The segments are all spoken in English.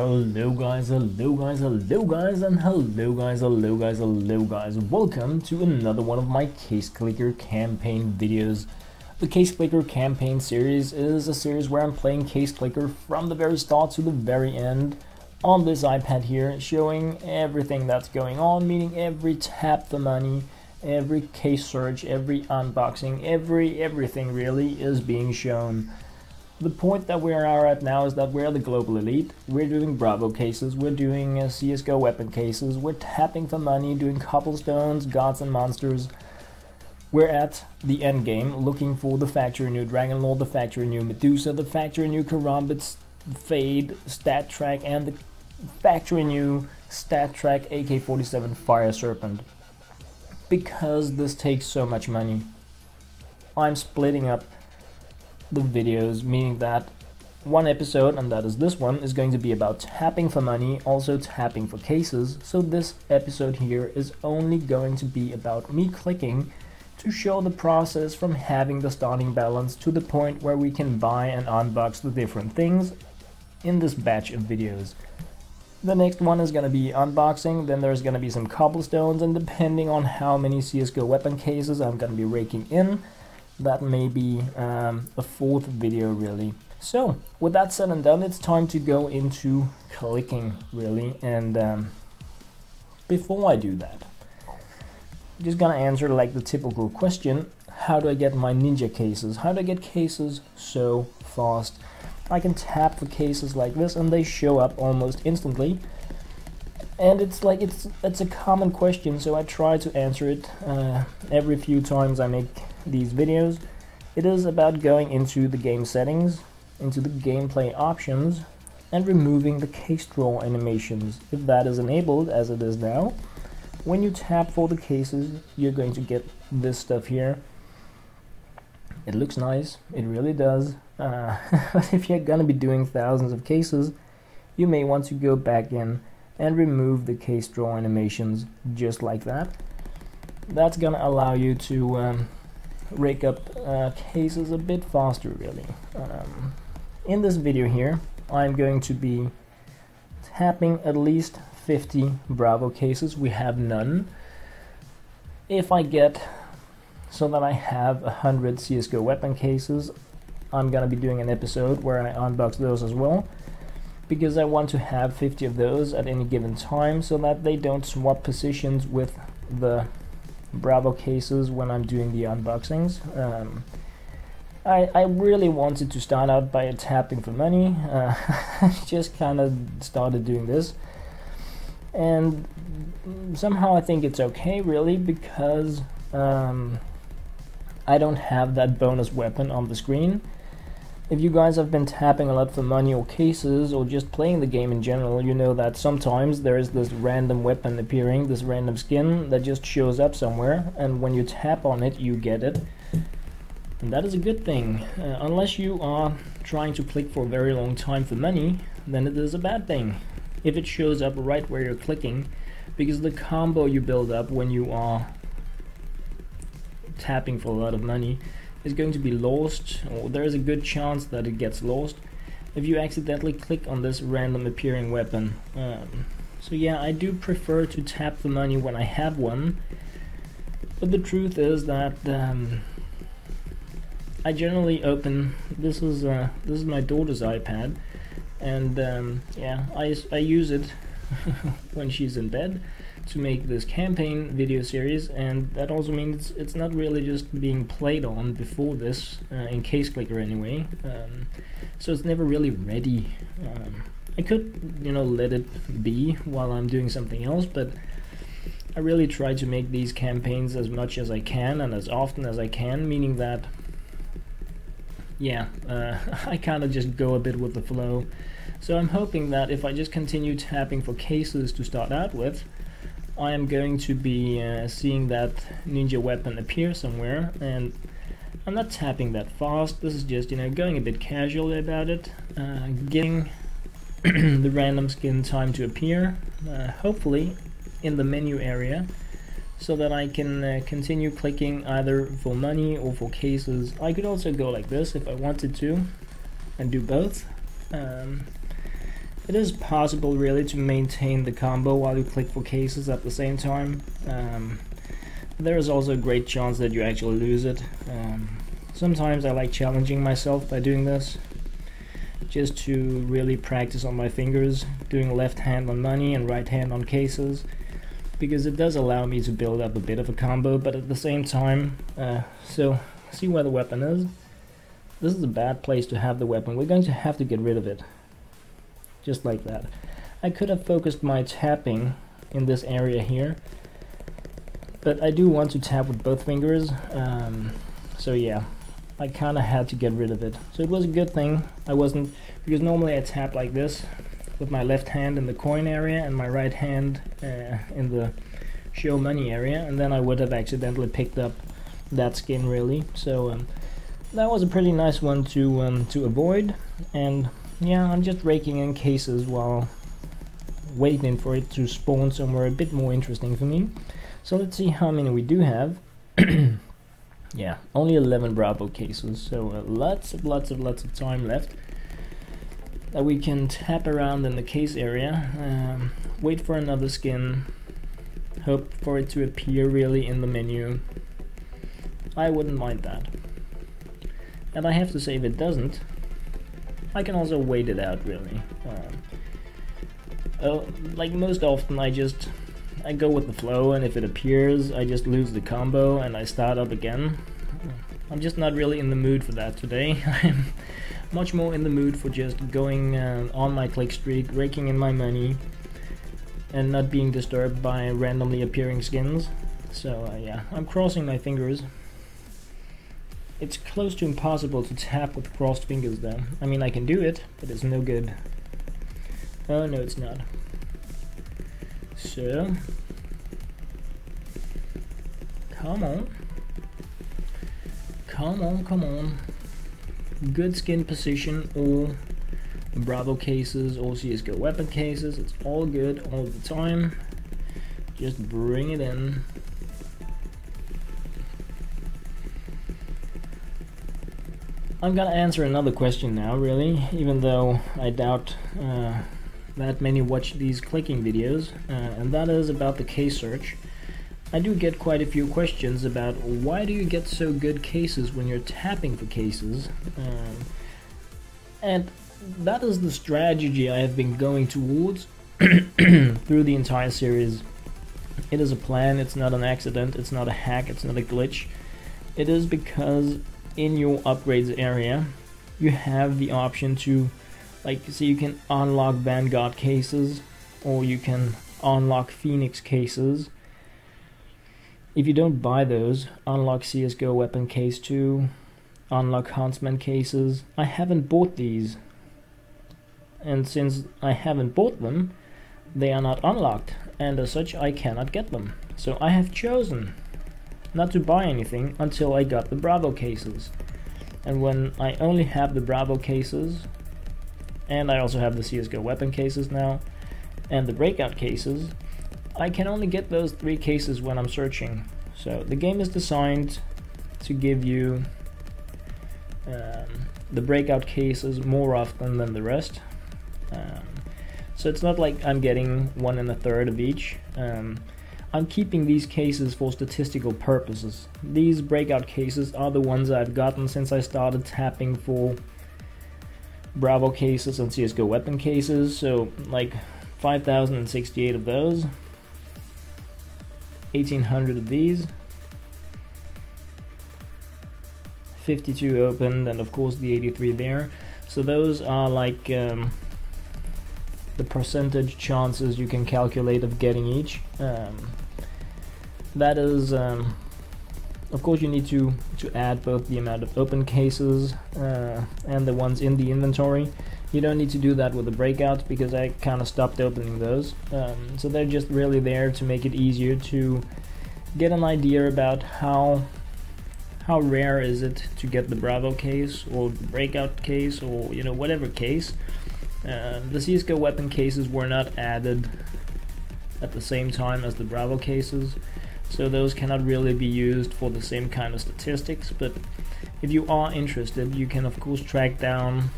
Hello guys, hello guys, hello guys, and hello guys, hello guys, hello guys. Welcome to another one of my Case Clicker campaign videos. The Case Clicker campaign series is a series where I'm playing Case Clicker from the very start to the very end on this iPad here, showing everything that's going on, meaning every tap the money, every case search, every unboxing, every everything really is being shown. The point that we are at now is that we're the global elite. We're doing Bravo cases, we're doing uh, CSGO weapon cases, we're tapping for money, doing cobblestones, gods and monsters. We're at the end game, looking for the Factory New Dragon Lore, the Factory New Medusa, the Factory New Karambit, Fade, StatTrak, and the Factory New StatTrak AK-47 Fire Serpent. Because this takes so much money, I'm splitting up the videos, meaning that one episode, and that is this one, is going to be about tapping for money, also tapping for cases. So this episode here is only going to be about me clicking to show the process from having the starting balance to the point where we can buy and unbox the different things in this batch of videos. The next one is going to be unboxing, then there's going to be some cobblestones, and depending on how many CSGO weapon cases I'm going to be raking in, that may be um, a fourth video really. So with that said and done, it's time to go into clicking really. And um, before I do that, I'm just gonna answer like the typical question, how do I get my ninja cases? How do I get cases so fast? I can tap for cases like this and they show up almost instantly. And it's like it's it's a common question, so I try to answer it uh, every few times I make these videos. It is about going into the game settings, into the gameplay options, and removing the case draw animations. If that is enabled, as it is now, when you tap for the cases, you're going to get this stuff here. It looks nice, it really does. Uh, but if you're gonna be doing thousands of cases, you may want to go back in and remove the case draw animations just like that. That's gonna allow you to um, rake up uh, cases a bit faster really. Um, in this video here I'm going to be tapping at least 50 Bravo cases, we have none. If I get so that I have 100 CSGO weapon cases, I'm gonna be doing an episode where I unbox those as well because I want to have 50 of those at any given time so that they don't swap positions with the Bravo cases when I'm doing the unboxings. Um, I, I really wanted to start out by tapping for money. Uh, I just kind of started doing this. And somehow I think it's okay, really, because um, I don't have that bonus weapon on the screen. If you guys have been tapping a lot for money or cases or just playing the game in general, you know that sometimes there is this random weapon appearing, this random skin that just shows up somewhere and when you tap on it you get it. And that is a good thing. Uh, unless you are trying to click for a very long time for money, then it is a bad thing. If it shows up right where you're clicking, because the combo you build up when you are tapping for a lot of money is going to be lost, or there is a good chance that it gets lost if you accidentally click on this random appearing weapon. Um, so yeah, I do prefer to tap the money when I have one, but the truth is that um, I generally open. This is uh, this is my daughter's iPad, and um, yeah, I I use it when she's in bed to make this campaign video series and that also means it's not really just being played on before this uh, in case clicker anyway. Um, so it's never really ready. Um, I could you know let it be while I'm doing something else but I really try to make these campaigns as much as I can and as often as I can meaning that yeah uh, I kind of just go a bit with the flow. So I'm hoping that if I just continue tapping for cases to start out with I am going to be uh, seeing that ninja weapon appear somewhere and I'm not tapping that fast, this is just, you know, going a bit casually about it, uh, getting the random skin time to appear, uh, hopefully in the menu area, so that I can uh, continue clicking either for money or for cases. I could also go like this if I wanted to, and do both. Um, It is possible really to maintain the combo while you click for cases at the same time. Um, there is also a great chance that you actually lose it. Um, sometimes I like challenging myself by doing this just to really practice on my fingers doing left hand on money and right hand on cases because it does allow me to build up a bit of a combo but at the same time uh, so see where the weapon is this is a bad place to have the weapon we're going to have to get rid of it just like that. I could have focused my tapping in this area here, but I do want to tap with both fingers, um, so yeah, I kind of had to get rid of it. So it was a good thing I wasn't, because normally I tap like this, with my left hand in the coin area and my right hand uh, in the show money area, and then I would have accidentally picked up that skin really, so um, that was a pretty nice one to, um, to avoid, and yeah, I'm just raking in cases while waiting for it to spawn somewhere a bit more interesting for me. So let's see how many we do have. yeah, only 11 Bravo cases, so uh, lots of lots of lots of time left that we can tap around in the case area, um, wait for another skin, hope for it to appear really in the menu. I wouldn't mind that. And I have to say if it doesn't, I can also wait it out really. Um, uh, like most often I just I go with the flow and if it appears I just lose the combo and I start up again. I'm just not really in the mood for that today. I'm much more in the mood for just going uh, on my click streak, raking in my money and not being disturbed by randomly appearing skins. So uh, yeah, I'm crossing my fingers. It's close to impossible to tap with crossed fingers though. Mm-hmm. I mean, I can do it, but it's no good. Oh, no, it's not. So... Come on. Come on, come on. Good skin position, all Bravo cases, all CSGO weapon cases. It's all good all the time. Just bring it in. I'm gonna answer another question now, really, even though I doubt uh, that many watch these clicking videos, uh, and that is about the case search. I do get quite a few questions about why do you get so good cases when you're tapping for cases, um, and that is the strategy I have been going towards through the entire series. It is a plan, it's not an accident, it's not a hack, it's not a glitch. It is because in your upgrades area you have the option to like so you can unlock Vanguard cases or you can unlock Phoenix cases. If you don't buy those unlock CSGO weapon case 2 unlock Huntsman cases. I haven't bought these. And since I haven't bought them they are not unlocked and as such I cannot get them. So I have chosen not to buy anything until I got the Bravo cases. And when I only have the Bravo cases, and I also have the CSGO weapon cases now, and the breakout cases, I can only get those three cases when I'm searching. So the game is designed to give you um, the breakout cases more often than the rest. Um, so it's not like I'm getting one and a third of each. Um, I'm keeping these cases for statistical purposes. These breakout cases are the ones I've gotten since I started tapping for Bravo cases and CSGO weapon cases, so like 5,068 of those, 1,800 of these, 52 opened, and of course the 83 there. So those are like um, the percentage chances you can calculate of getting each. Um, that is, um, of course, you need to to add both the amount of open cases uh, and the ones in the inventory. You don't need to do that with the breakouts because I kind of stopped opening those. Um, so they're just really there to make it easier to get an idea about how how rare is it to get the Bravo case or the breakout case or you know whatever case uh, the CSGO weapon cases were not added at the same time as the Bravo cases, so those cannot really be used for the same kind of statistics, but if you are interested, you can of course track down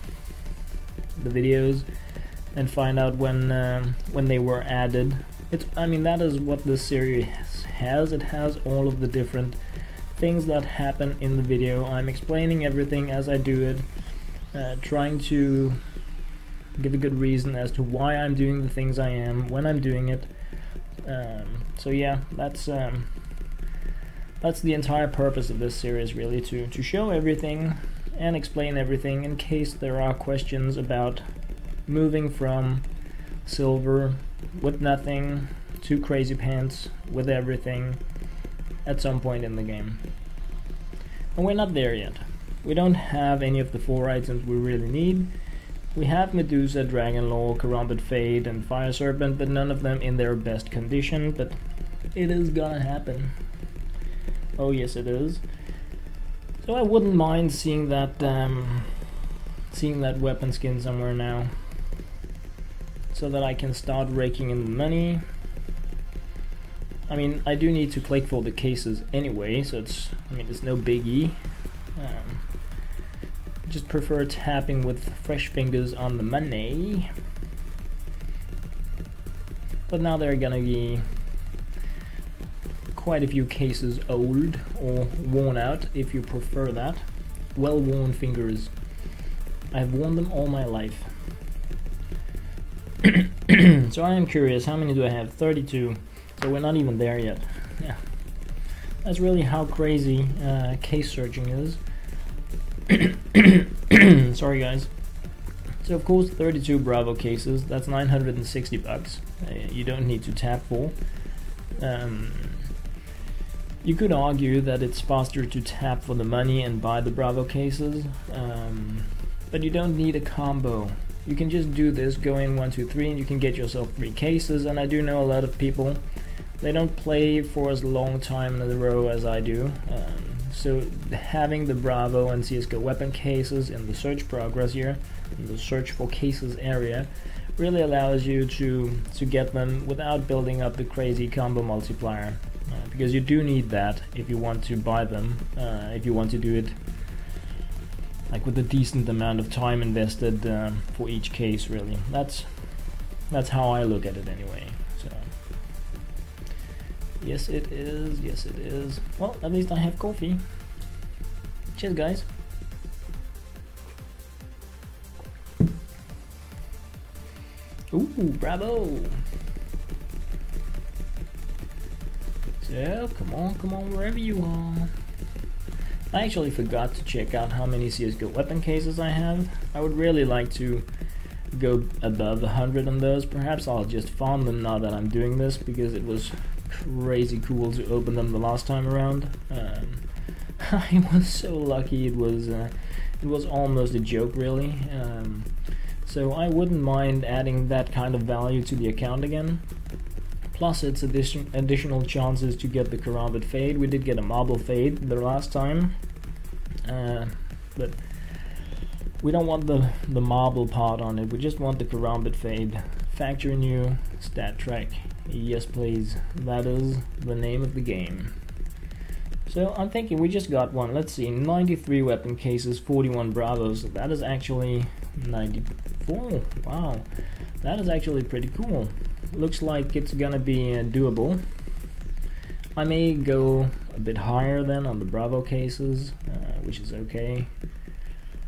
the videos and find out when um, when they were added. It's I mean that is what this series has. It has all of the different things that happen in the video. I'm explaining everything as I do it, uh, trying to give a good reason as to why I'm doing the things I am when I'm doing it. Um, so yeah, that's um, that's the entire purpose of this series, really, to to show everything and explain everything in case there are questions about moving from silver with nothing to crazy pants with everything at some point in the game. And we're not there yet. We don't have any of the four items we really need. We have Medusa, Dragon Lore, Karambit Fade, and Fire Serpent, but none of them in their best condition, but it is gonna happen. Oh yes it is. So I wouldn't mind seeing that um, seeing that weapon skin somewhere now. So that I can start raking in the money. I mean, I do need to click for the cases anyway, so it's, I mean, it's no biggie. Um, just prefer tapping with fresh fingers on the money. But now they're gonna be quite a few cases old or worn out, if you prefer that. Well-worn fingers. I've worn them all my life. so I am curious, how many do I have? 32. So we're not even there yet. Yeah. That's really how crazy uh, case searching is. Sorry guys. So of course 32 Bravo cases, that's 960 bucks. Uh, you don't need to tap for. Um, you could argue that it's faster to tap for the money and buy the Bravo cases, um, but you don't need a combo. You can just do this, go in 1, 2, 3, and you can get yourself 3 cases, and I do know a lot of people, they don't play for as long time in a row as I do, um, so having the Bravo and CSGO weapon cases in the search progress here, in the search for cases area, really allows you to, to get them without building up the crazy combo multiplier because you do need that if you want to buy them, uh, if you want to do it like with a decent amount of time invested uh, for each case really. That's that's how I look at it anyway. So yes it is, yes it is. Well at least I have coffee. Cheers guys. Ooh, bravo! Yeah, come on, come on, wherever you are. I actually forgot to check out how many CSGO weapon cases I have. I would really like to go above 100 on those. Perhaps I'll just farm them now that I'm doing this because it was crazy cool to open them the last time around. Um, I was so lucky it was uh, it was almost a joke really. Um, so I wouldn't mind adding that kind of value to the account again. Plus it's addition additional chances to get the Karambit Fade. We did get a Marble Fade the last time. Uh, but we don't want the, the marble part on it. We just want the Karambit Fade. Factory new StatTrak. Yes please. That is the name of the game. So I'm thinking we just got one. Let's see, 93 weapon cases, 41 bravos. That is actually 94. Wow, that is actually pretty cool looks like it's gonna be uh, doable. I may go a bit higher then on the Bravo cases, uh, which is okay.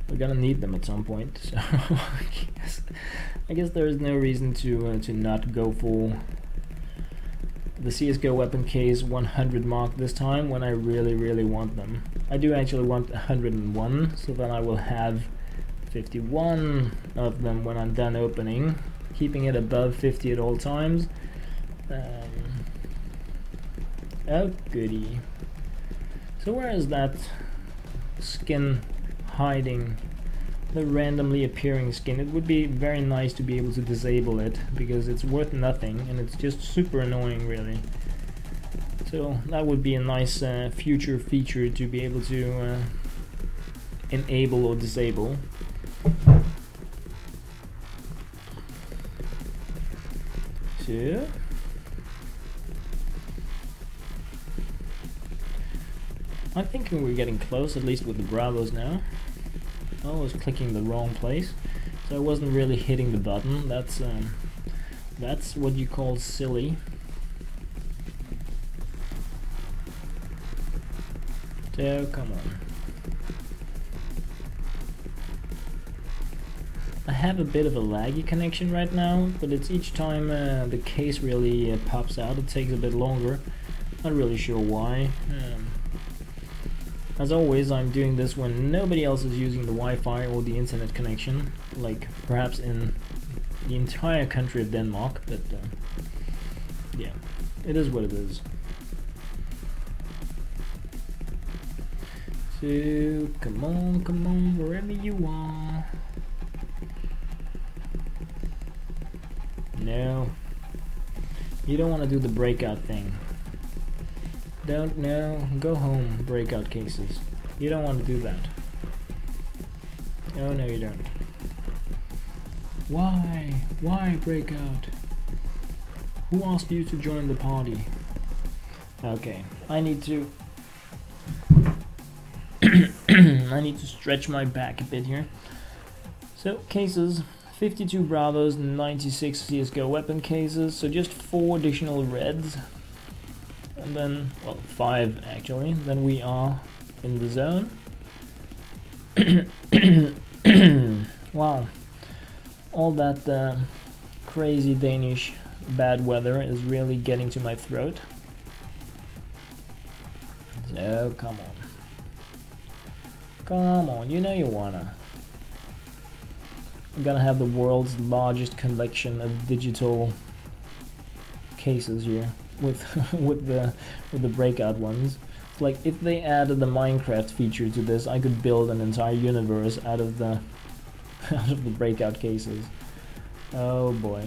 We're gonna need them at some point, so I guess I guess there is no reason to uh, to not go for the CSGO weapon case 100 mark this time when I really really want them. I do actually want 101 so that I will have 51 of them when I'm done opening keeping it above 50 at all times. Um, oh goody. So where is that skin hiding? The randomly appearing skin. It would be very nice to be able to disable it because it's worth nothing and it's just super annoying really. So that would be a nice uh, future feature to be able to uh, enable or disable. two. I'm thinking we're getting close, at least with the Bravos now. I was clicking the wrong place. So I wasn't really hitting the button. That's um, that's what you call silly. So come on. I have a bit of a laggy connection right now, but it's each time uh, the case really uh, pops out, it takes a bit longer. Not really sure why. Um, as always, I'm doing this when nobody else is using the Wi-Fi or the internet connection, like perhaps in the entire country of Denmark, but uh, yeah, it is what it is. So, come on, come on, wherever you are. No. You don't want to do the breakout thing. Don't, no. Go home, breakout cases. You don't want to do that. Oh, no, you don't. Why? Why breakout? Who asked you to join the party? Okay, I need to... I need to stretch my back a bit here. So, cases. 52 Bravos, 96 CSGO weapon cases, so just 4 additional reds. And then, well, 5 actually. Then we are in the zone. wow. All that uh, crazy Danish bad weather is really getting to my throat. So, come on. Come on, you know you wanna. I'm gonna have the world's largest collection of digital cases here with with the with the breakout ones. Like if they added the Minecraft feature to this, I could build an entire universe out of the out of the breakout cases. Oh boy,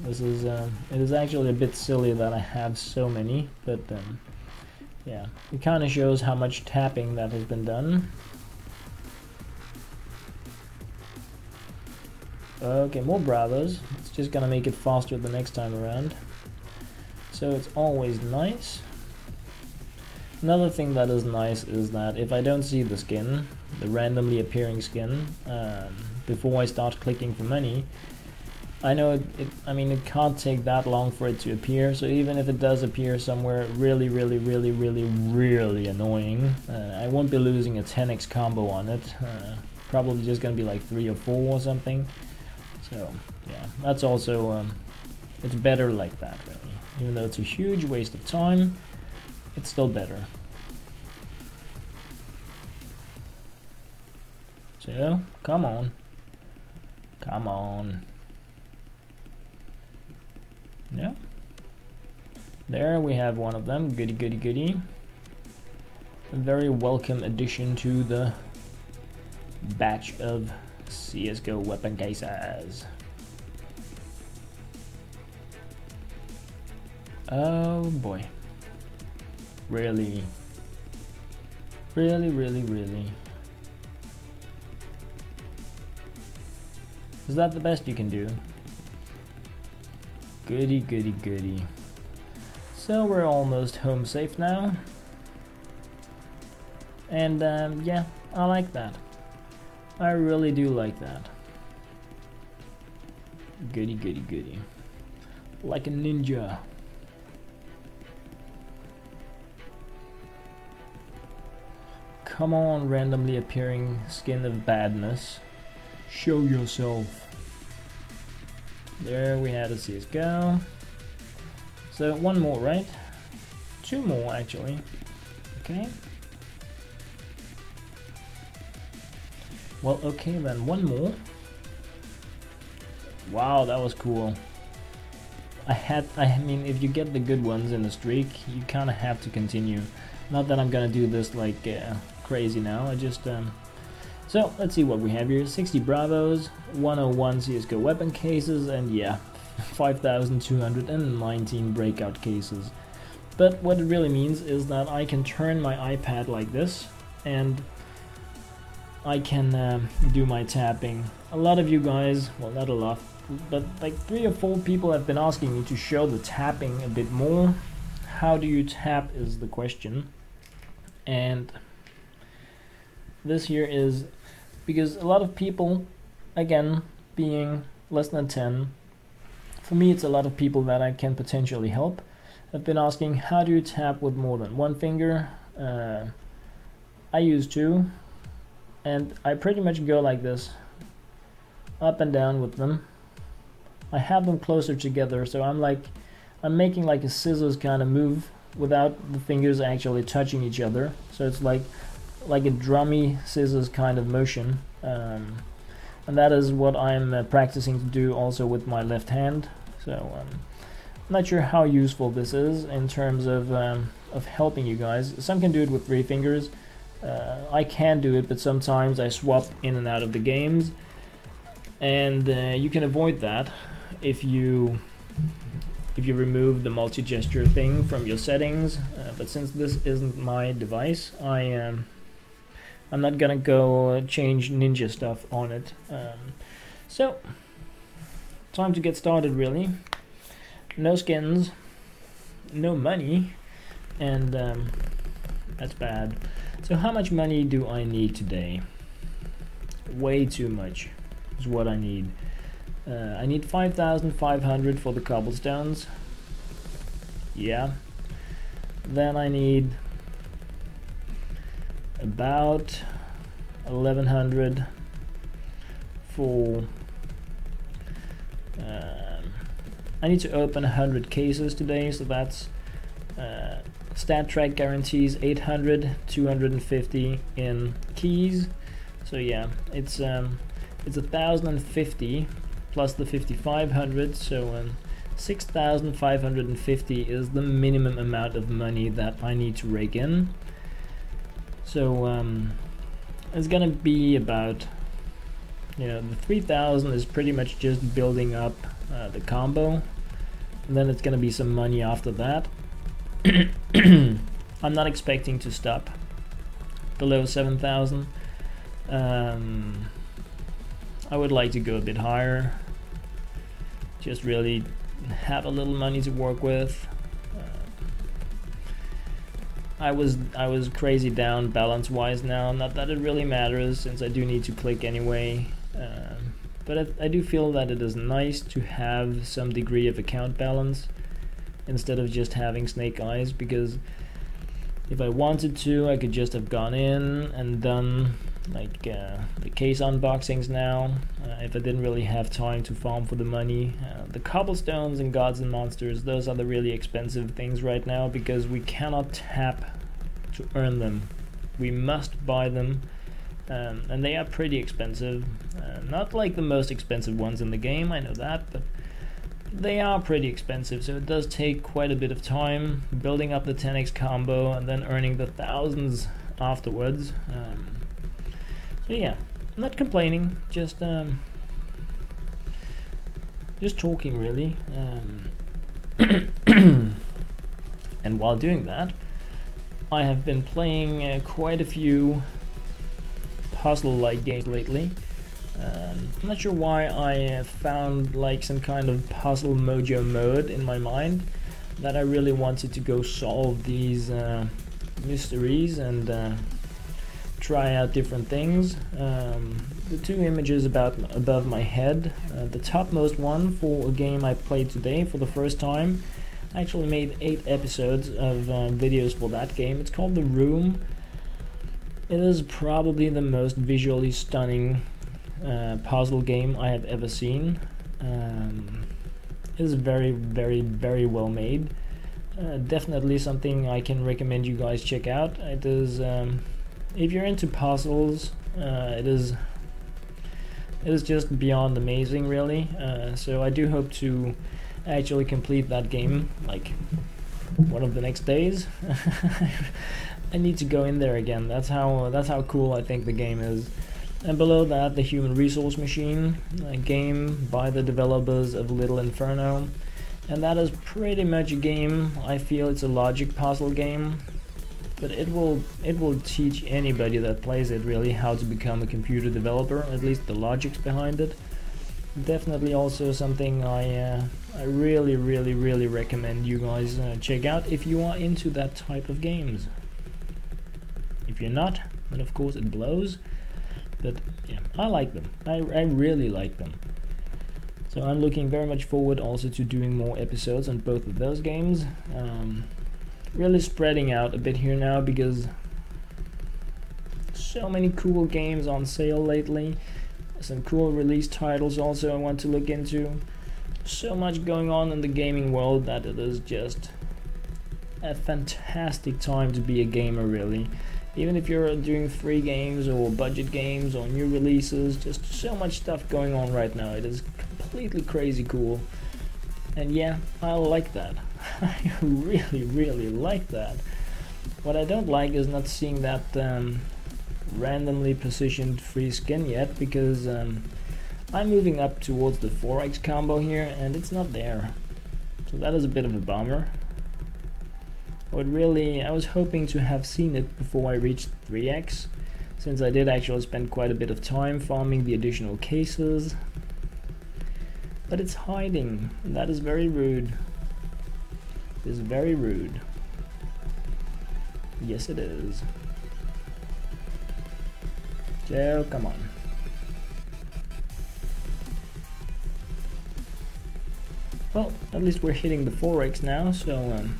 this is uh, it is actually a bit silly that I have so many, but um, yeah, it kind of shows how much tapping that has been done. Okay, more bravos. It's just gonna make it faster the next time around. So it's always nice. Another thing that is nice is that if I don't see the skin, the randomly appearing skin, um, before I start clicking for money, I know it, it, I mean, it can't take that long for it to appear, so even if it does appear somewhere really, really, really, really, really annoying, uh, I won't be losing a 10x combo on it. Uh, probably just gonna be like 3 or 4 or something. So, yeah, that's also, um, it's better like that, really. Even though it's a huge waste of time, it's still better. So, come on. Come on. Yeah. There we have one of them. Goody, goody, goody. A very welcome addition to the batch of CSGO weapon cases. Oh boy. Really? Really, really, really? Is that the best you can do? Goody, goody, goody. So we're almost home safe now. And um, yeah, I like that. I really do like that. Goody, goody, goody. Like a ninja. Come on, randomly appearing skin of badness. Show yourself. There we had a CSGO. So one more, right? Two more, actually. Okay. Well, okay then, one more. Wow, that was cool. I had, I mean, if you get the good ones in the streak, you kind of have to continue. Not that I'm gonna do this like uh, crazy now, I just, um, so let's see what we have here. 60 Bravos, 101 CSGO weapon cases, and yeah, 5,219 breakout cases. But what it really means is that I can turn my iPad like this, and I can uh, do my tapping. A lot of you guys, well not a lot, but like three or four people have been asking me to show the tapping a bit more. How do you tap is the question. And this here is because a lot of people again, being less than 10, for me it's a lot of people that I can potentially help. I've been asking how do you tap with more than one finger? Uh, I use two, and I pretty much go like this, up and down with them. I have them closer together, so I'm like, I'm making like a scissors kind of move without the fingers actually touching each other. So it's like, like a drummy scissors kind of motion. Um, and that is what I'm uh, practicing to do also with my left hand. So um, I'm not sure how useful this is in terms of um, of helping you guys. Some can do it with three fingers. Uh, I can do it, but sometimes I swap in and out of the games, and uh, you can avoid that if you if you remove the multi-gesture thing from your settings. Uh, but since this isn't my device, I am. Um, I'm not gonna go change ninja stuff on it. Um, so, time to get started really. No skins, no money, and um, that's bad. So how much money do I need today? Way too much is what I need. Uh, I need 5,500 for the cobblestones. Yeah. Then I need about 1100 for um, I need to open 100 cases today so that's uh, StatTrak guarantees 800 250 in keys. So yeah it's um, it's 1050 plus the 5500 so um, 6550 is the minimum amount of money that I need to rake in so um, it's gonna be about, you know, the 3000 is pretty much just building up uh, the combo. And then it's gonna be some money after that. I'm not expecting to stop below 7000. Um, I would like to go a bit higher. Just really have a little money to work with. I was I was crazy down balance wise now. Not that it really matters since I do need to click anyway. Um, but I, I do feel that it is nice to have some degree of account balance instead of just having snake eyes because if I wanted to I could just have gone in and done like uh, the case unboxings now uh, if I didn't really have time to farm for the money. Uh, the cobblestones and gods and monsters, those are the really expensive things right now because we cannot tap to earn them. We must buy them um, and they are pretty expensive. Uh, not like the most expensive ones in the game, I know that, but they are pretty expensive, so it does take quite a bit of time building up the 10x combo and then earning the thousands afterwards. Um, so yeah, I'm not complaining, just um, just talking really. Um, and while doing that, I have been playing uh, quite a few puzzle-like games lately. Um, I'm not sure why I found like some kind of puzzle mojo mode in my mind that I really wanted to go solve these uh, mysteries and uh, try out different things. Um, the two images about above my head, uh, the topmost one for a game I played today for the first time. I actually made eight episodes of uh, videos for that game. It's called The Room. It is probably the most visually stunning uh, puzzle game I have ever seen. Um, it is very, very, very well made. Uh, definitely something I can recommend you guys check out. It is um, if you're into puzzles, uh, it is it is just beyond amazing, really. Uh, so I do hope to actually complete that game like one of the next days. I need to go in there again. That's how that's how cool I think the game is. And below that, the Human Resource Machine, a game by the developers of Little Inferno. And that is pretty much a game, I feel it's a logic puzzle game but it will it will teach anybody that plays it really how to become a computer developer at least the logics behind it definitely also something I uh, I really really really recommend you guys uh, check out if you are into that type of games if you're not then of course it blows but yeah, I like them. I, I really like them. So I'm looking very much forward also to doing more episodes on both of those games. Um, really spreading out a bit here now because so many cool games on sale lately. Some cool release titles also I want to look into. So much going on in the gaming world that it is just a fantastic time to be a gamer really. Even if you're doing free games or budget games or new releases, just so much stuff going on right now. It is completely crazy cool. And yeah, I like that. I really, really like that. What I don't like is not seeing that um, randomly positioned free skin yet because um, I'm moving up towards the 4x combo here and it's not there. So that is a bit of a bummer. But really, I was hoping to have seen it before I reached 3x since I did actually spend quite a bit of time farming the additional cases. But it's hiding, and that is very rude. Is very rude. Yes it is. So, come on. Well, at least we're hitting the 4x now, so um,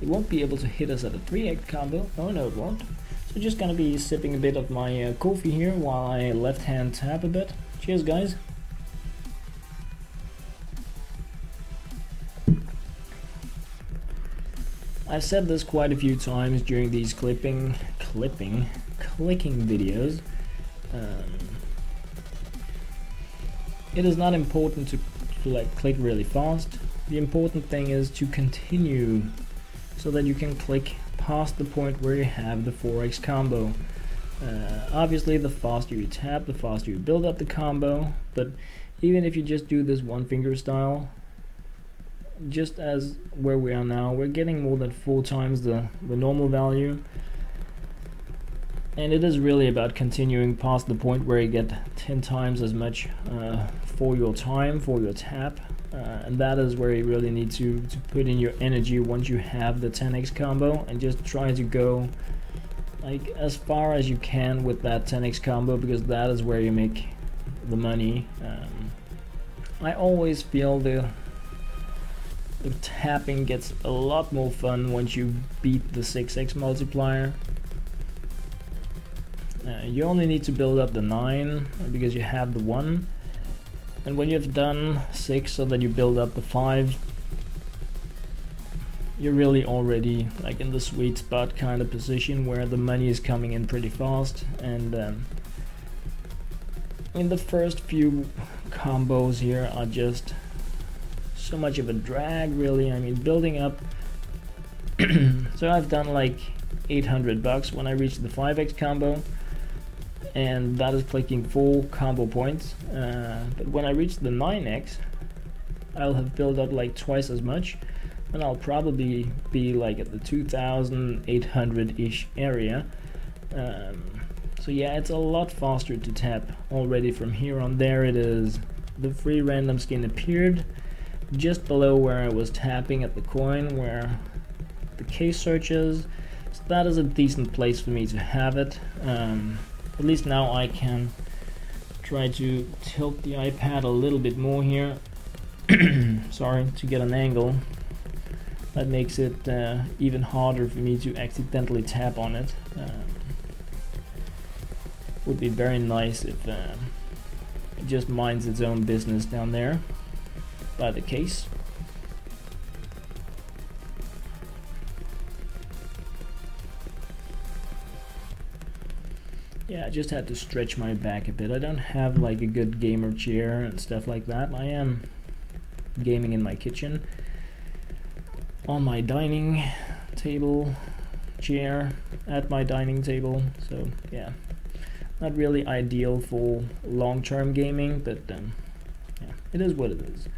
it won't be able to hit us at a 3x combo. Oh no, it won't. So just gonna be sipping a bit of my uh, coffee here while I left hand tap a bit. Cheers guys. I've said this quite a few times during these clipping, clipping, clicking videos. Um, it is not important to, like click really fast. The important thing is to continue so that you can click past the point where you have the 4x combo. Uh, obviously the faster you tap, the faster you build up the combo, but even if you just do this one finger style, just as where we are now, we're getting more than four times the, the normal value. And it is really about continuing past the point where you get 10 times as much uh, for your time, for your tap. Uh, and that is where you really need to, to put in your energy once you have the 10x combo and just try to go like as far as you can with that 10x combo because that is where you make the money. Um, I always feel the the tapping gets a lot more fun once you beat the 6x multiplier. Uh, you only need to build up the 9 because you have the 1 and when you've done 6 so that you build up the 5 you're really already like in the sweet spot kind of position where the money is coming in pretty fast and um, in the first few combos here are just so much of a drag really. I mean building up so I've done like 800 bucks when I reached the 5x combo and that is clicking full combo points. Uh, but when I reach the 9x I'll have built up like twice as much and I'll probably be like at the 2800-ish area. Um, so yeah it's a lot faster to tap already from here on. There it is. The free random skin appeared just below where I was tapping at the coin where the case search is so that is a decent place for me to have it. Um, at least now I can try to tilt the iPad a little bit more here. Sorry to get an angle. That makes it uh, even harder for me to accidentally tap on it. Um, would be very nice if uh, it just minds its own business down there by the case yeah, I just had to stretch my back a bit. I don't have like a good gamer chair and stuff like that. I am gaming in my kitchen on my dining table chair at my dining table. So yeah, not really ideal for long-term gaming, but um, yeah, it is what it is.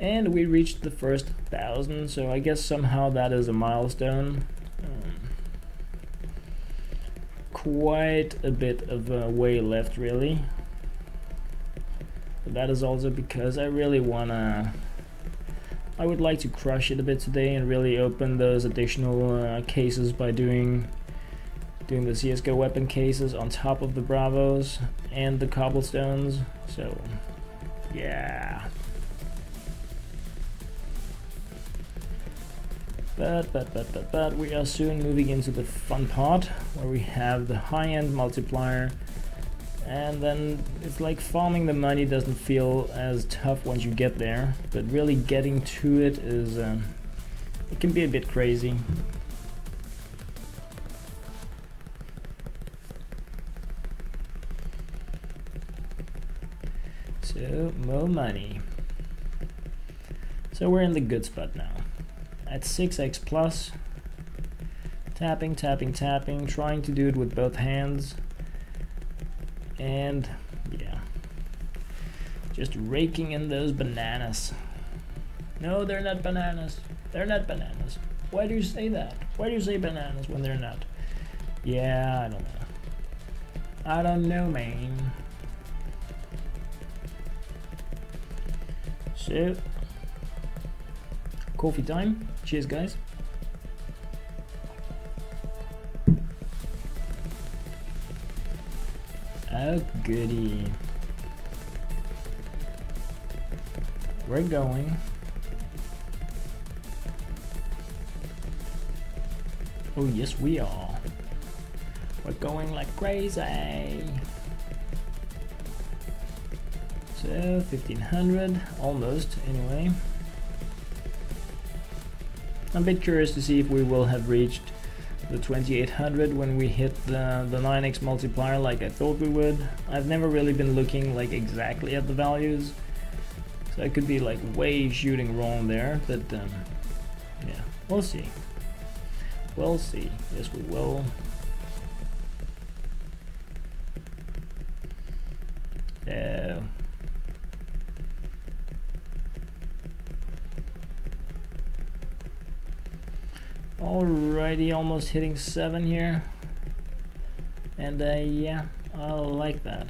And we reached the first thousand, so I guess somehow that is a milestone. Um, quite a bit of uh, way left really but that is also because I really wanna I would like to crush it a bit today and really open those additional uh, cases by doing doing the CSGO weapon cases on top of the Bravos and the cobblestones. So, yeah. But, but, but, but, but, we are soon moving into the fun part where we have the high-end multiplier. And then it's like farming the money doesn't feel as tough once you get there but really getting to it is um, it can be a bit crazy. So more money. So we're in the good spot now at 6x plus tapping tapping tapping trying to do it with both hands and yeah, just raking in those bananas. No, they're not bananas. They're not bananas. Why do you say that? Why do you say bananas when they're not? Yeah, I don't know. I don't know, man. So, coffee time. Cheers, guys. Oh, goody. We're going. Oh, yes, we are. We're going like crazy. So, 1500, almost, anyway. I'm a bit curious to see if we will have reached the 2800 when we hit the, the 9x multiplier like I thought we would. I've never really been looking like exactly at the values, so I could be like way shooting wrong there, but um, yeah, we'll see. We'll see. Yes, we will. Yeah. Alrighty, almost hitting 7 here. And uh, yeah, I like that.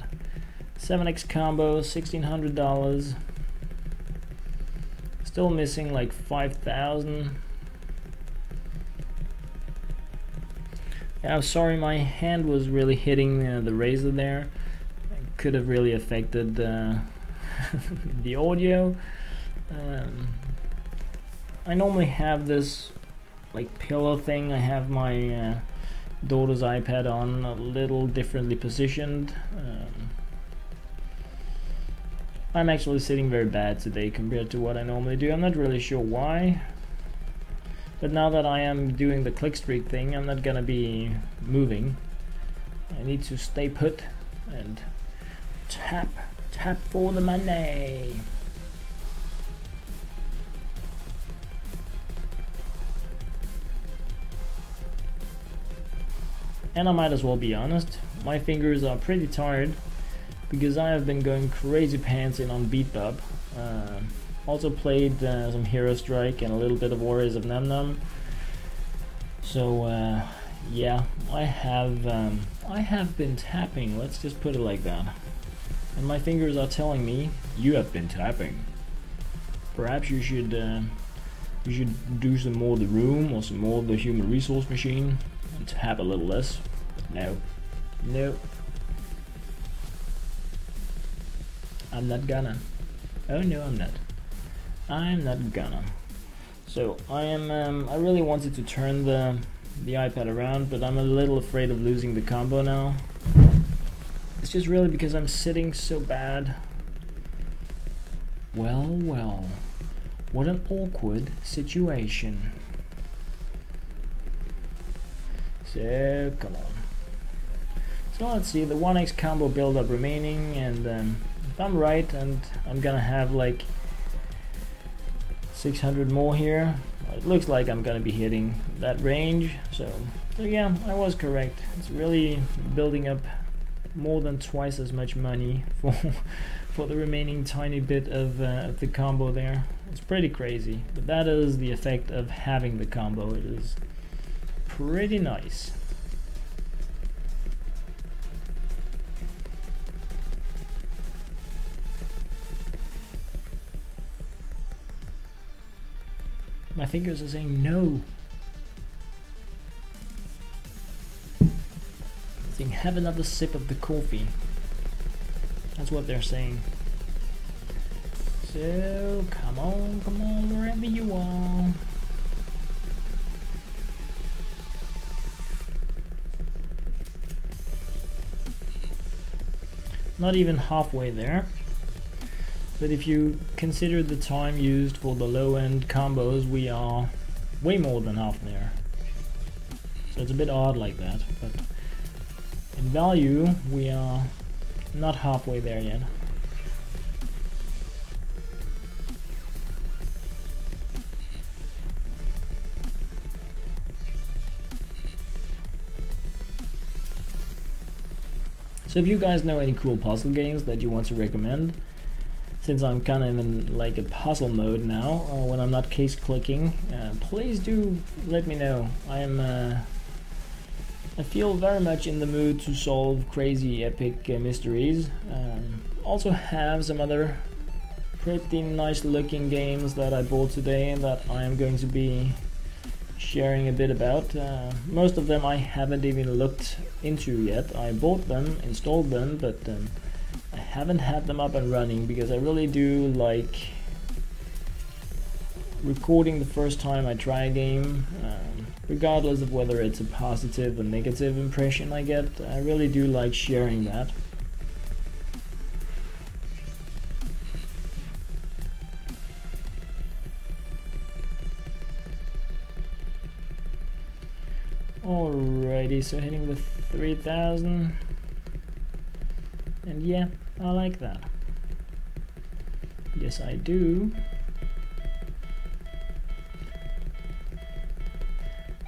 7x combo, $1,600. Still missing like 5,000. Yeah, I'm sorry, my hand was really hitting uh, the razor there. It could have really affected uh, the audio. Um, I normally have this like pillow thing. I have my uh, daughter's iPad on a little differently positioned. Um, I'm actually sitting very bad today compared to what I normally do. I'm not really sure why. But now that I am doing the clickstreak thing, I'm not gonna be moving. I need to stay put and tap, tap for the money. And I might as well be honest, my fingers are pretty tired because I have been going crazy pants in on Beatbub. Uh, also played uh, some Hero Strike and a little bit of Warriors of Namnam. So uh, yeah, I have um, I have been tapping. Let's just put it like that. And my fingers are telling me you have been tapping. Perhaps you should uh, you should do some more of the room or some more of the human resource machine tap a little less. No. No. I'm not gonna. Oh no, I'm not. I'm not gonna. So I am. Um, I really wanted to turn the the iPad around, but I'm a little afraid of losing the combo now. It's just really because I'm sitting so bad. Well, well. What an awkward situation. So, come on. So let's see, the 1x combo build up remaining, and um, if I'm right, and I'm gonna have like 600 more here, it looks like I'm gonna be hitting that range, so, so yeah, I was correct. It's really building up more than twice as much money for for the remaining tiny bit of, uh, of the combo there. It's pretty crazy, but that is the effect of having the combo. It is pretty nice. My fingers are saying no. Saying have another sip of the coffee. That's what they're saying. So, come on, come on, wherever you are. Not even halfway there. But if you consider the time used for the low-end combos, we are way more than half there. So it's a bit odd like that, but in value, we are not halfway there yet. So if you guys know any cool puzzle games that you want to recommend, since I'm kind of in like a puzzle mode now, uh, when I'm not case clicking, uh, please do let me know. I'm uh, I feel very much in the mood to solve crazy epic uh, mysteries. Um, also have some other pretty nice looking games that I bought today that I am going to be sharing a bit about. Uh, most of them I haven't even looked into yet. I bought them, installed them, but um, I haven't had them up and running because I really do like recording the first time I try a game, um, regardless of whether it's a positive or negative impression I get. I really do like sharing that. Alrighty, so hitting with 3000. And yeah, I like that. Yes, I do.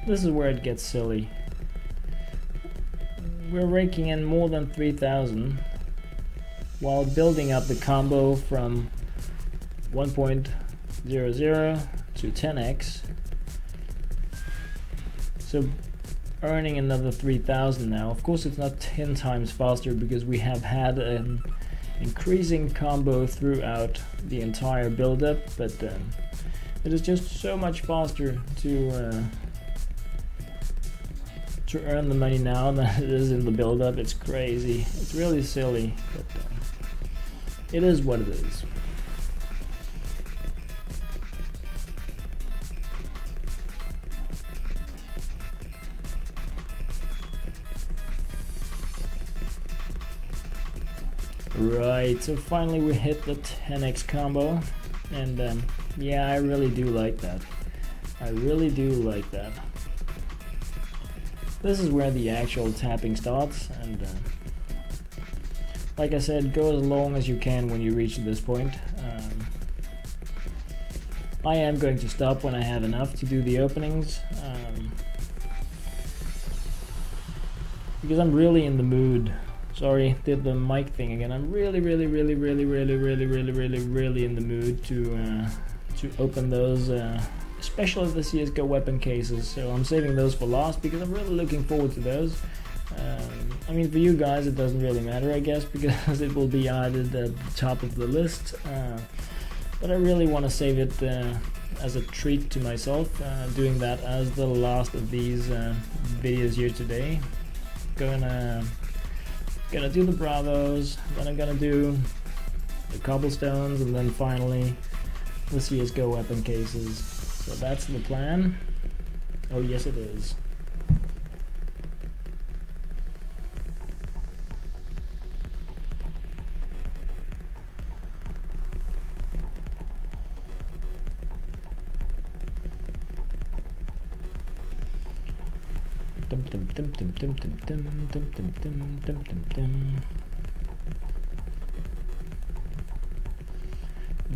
This is where it gets silly. We're raking in more than 3000 while building up the combo from 1.00 to 10x. So earning another 3000 now. Of course it's not 10 times faster because we have had an increasing combo throughout the entire build-up, but um, it is just so much faster to uh, to earn the money now than it is in the build-up. It's crazy. It's really silly, but uh, it is what it is. Right, so finally we hit the 10x combo, and um, yeah, I really do like that. I really do like that. This is where the actual tapping starts, and uh, like I said, go as long as you can when you reach this point. Um, I am going to stop when I have enough to do the openings. Um, because I'm really in the mood Sorry, did the mic thing again. I'm really, really, really, really, really, really, really, really, really in the mood to uh, to open those, uh, especially the CS:GO weapon cases. So I'm saving those for last because I'm really looking forward to those. Um, I mean, for you guys, it doesn't really matter, I guess, because it will be added at the top of the list. Uh, but I really want to save it uh, as a treat to myself, uh, doing that as the last of these uh, videos here today. Gonna Gonna do the Bravos, then I'm gonna do the cobblestones, and then finally the CSGO weapon cases. So that's the plan. Oh yes it is.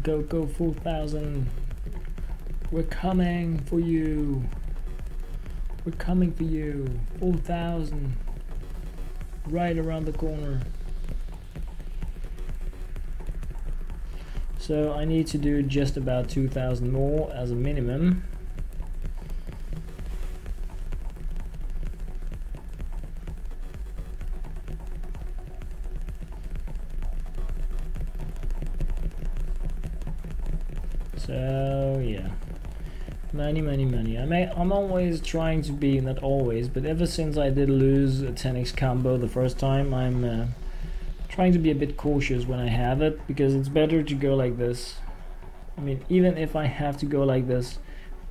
Go, go, 4,000. We're coming for you. We're coming for you. 4,000. Right around the corner. So I need to do just about 2,000 more as a minimum. Money, many, money. I'm, a, I'm always trying to be, not always, but ever since I did lose a 10x combo the first time, I'm uh, trying to be a bit cautious when I have it, because it's better to go like this. I mean, even if I have to go like this,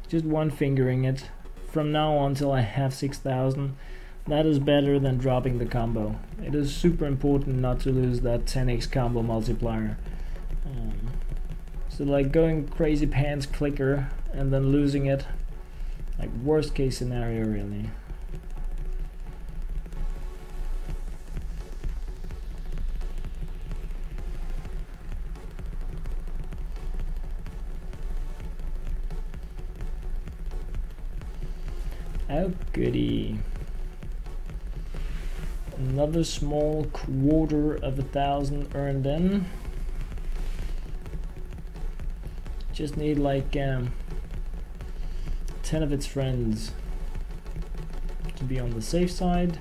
just one fingering it, from now on until I have 6000, that is better than dropping the combo. It is super important not to lose that 10x combo multiplier. Um, so like going crazy pants clicker and then losing it, like worst case scenario really. Oh goody. Another small quarter of a thousand earned in. Just need like um, 10 of its friends to be on the safe side.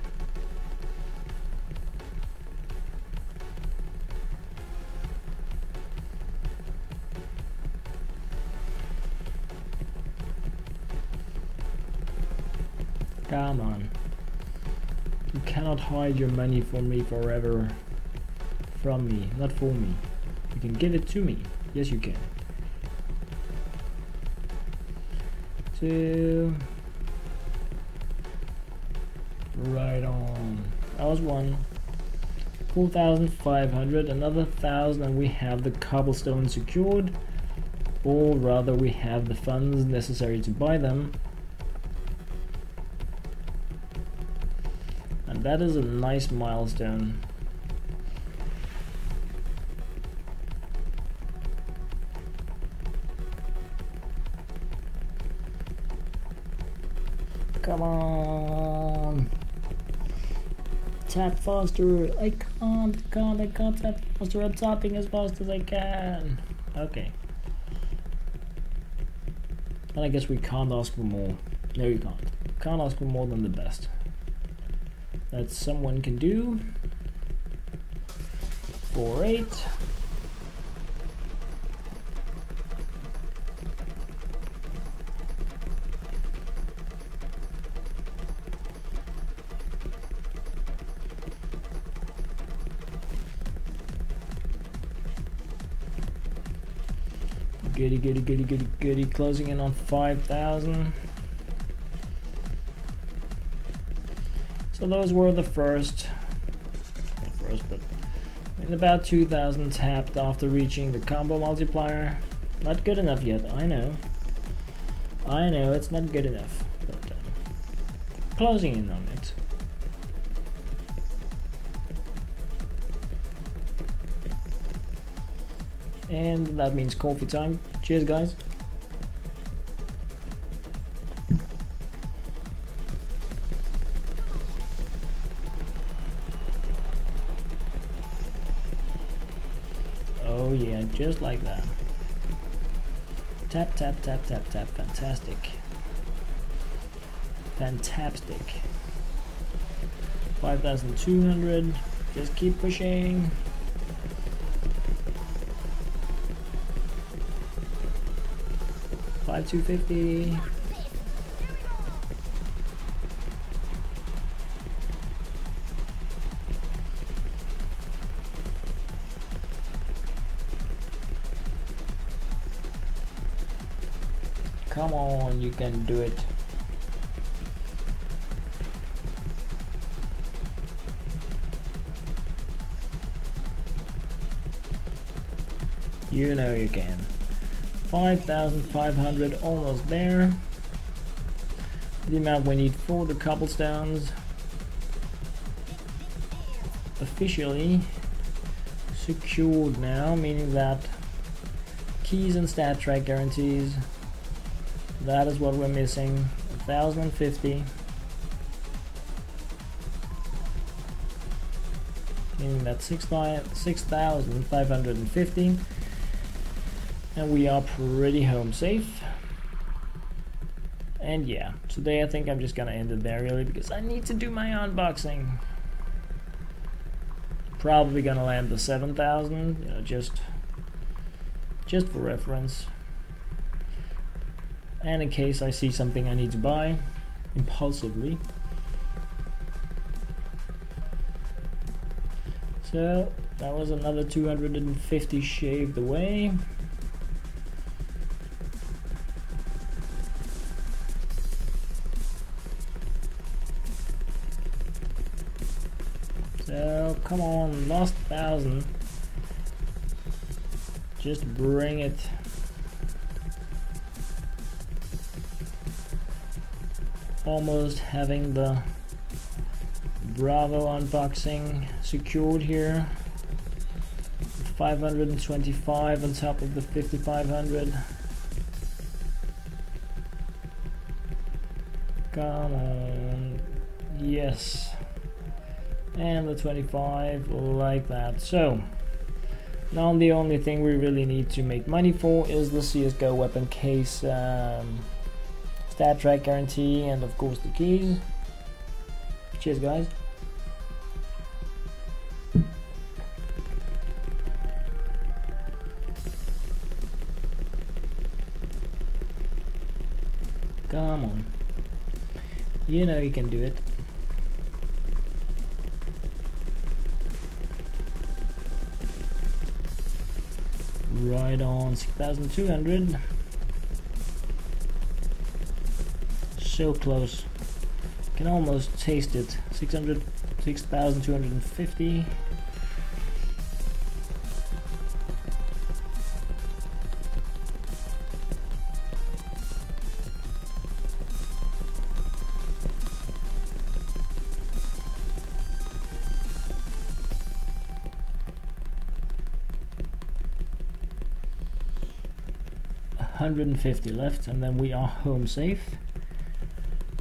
Come on. You cannot hide your money from me forever. From me, not for me. You can give it to me. Yes, you can. Right on. That was one. 4,500, another 1,000, and we have the cobblestone secured. Or rather, we have the funds necessary to buy them. And that is a nice milestone. Come on. Tap faster. I can't, can't, I can't tap faster. I'm tapping as fast as I can. Okay. And I guess we can't ask for more. No, you can't. Can't ask for more than the best that someone can do. Four eight. Goody, goody, goody, goody. Closing in on 5,000. So those were the first, first, but in about 2,000 tapped after reaching the combo multiplier. Not good enough yet, I know. I know, it's not good enough, but uh, closing in on it. And that means coffee time. Cheers, guys. Oh yeah, just like that. Tap, tap, tap, tap, tap, fantastic. Fantastic. 5,200, just keep pushing. Five two fifty. Come on, you can do it. You know you can. 5,500, almost there. The amount we need for the cobblestones. Officially secured now, meaning that keys and StatTrak guarantees that is what we're missing. 1050. Meaning that 6,550. And we are pretty home safe. And yeah, today I think I'm just gonna end it there really because I need to do my unboxing. Probably gonna land the 7,000, you know, just just for reference. and in case I see something I need to buy impulsively. So that was another 250 shaved away. Come on, last thousand. Just bring it. Almost having the Bravo unboxing secured here. 525 on top of the 5500. Come on. Yes. And the 25 like that. So, now the only thing we really need to make money for is the CSGO weapon case um, StatTrak guarantee and of course the keys. Cheers guys. Come on. You know you can do it. Right on 6200. So close. Can almost taste it. 600 6250. 150 left and then we are home safe.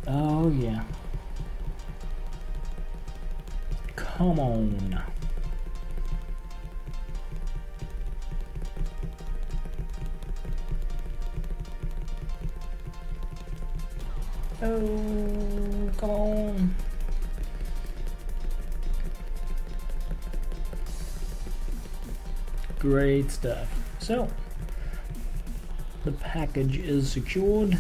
Oh yeah. Come on. Oh, come on. Great stuff. So, package is secured.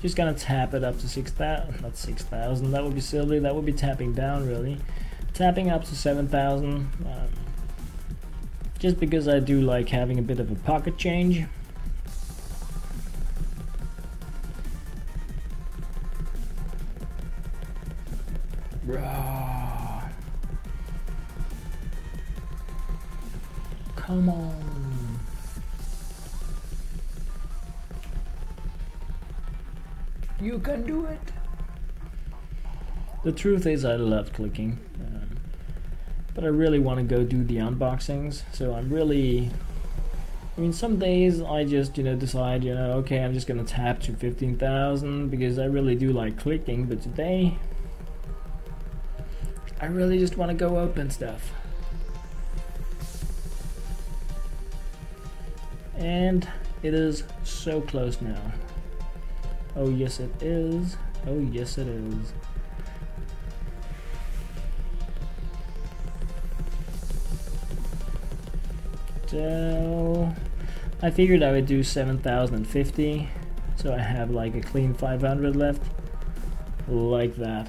Just gonna tap it up to 6,000, not 6,000, that would be silly, that would be tapping down really. Tapping up to 7,000, um, just because I do like having a bit of a pocket change. Truth is I love clicking. Um, but I really want to go do the unboxings. So I'm really... I mean, some days I just, you know, decide, you know, okay, I'm just going to tap to 15,000 because I really do like clicking. But today, I really just want to go open stuff. And it is so close now. Oh yes it is. Oh yes it is. So I figured I would do 7050 so I have like a clean 500 left like that.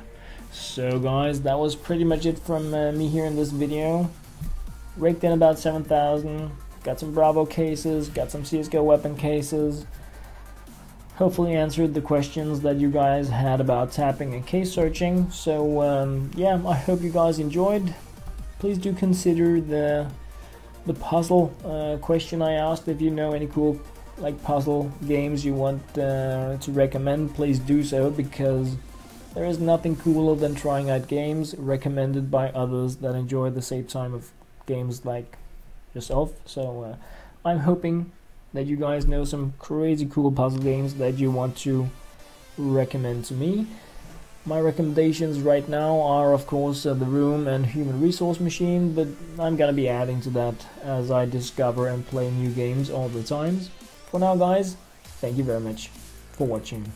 So guys that was pretty much it from uh, me here in this video. Raked in about 7000 got some Bravo cases, got some CSGO weapon cases, hopefully answered the questions that you guys had about tapping and case searching. So um, yeah, I hope you guys enjoyed. Please do consider the the puzzle uh, question I asked. If you know any cool like puzzle games you want uh, to recommend, please do so because there is nothing cooler than trying out games recommended by others that enjoy the same time of games like yourself. So uh, I'm hoping that you guys know some crazy cool puzzle games that you want to recommend to me. My recommendations right now are of course uh, The Room and Human Resource Machine, but I'm gonna be adding to that as I discover and play new games all the times. For now guys, thank you very much for watching.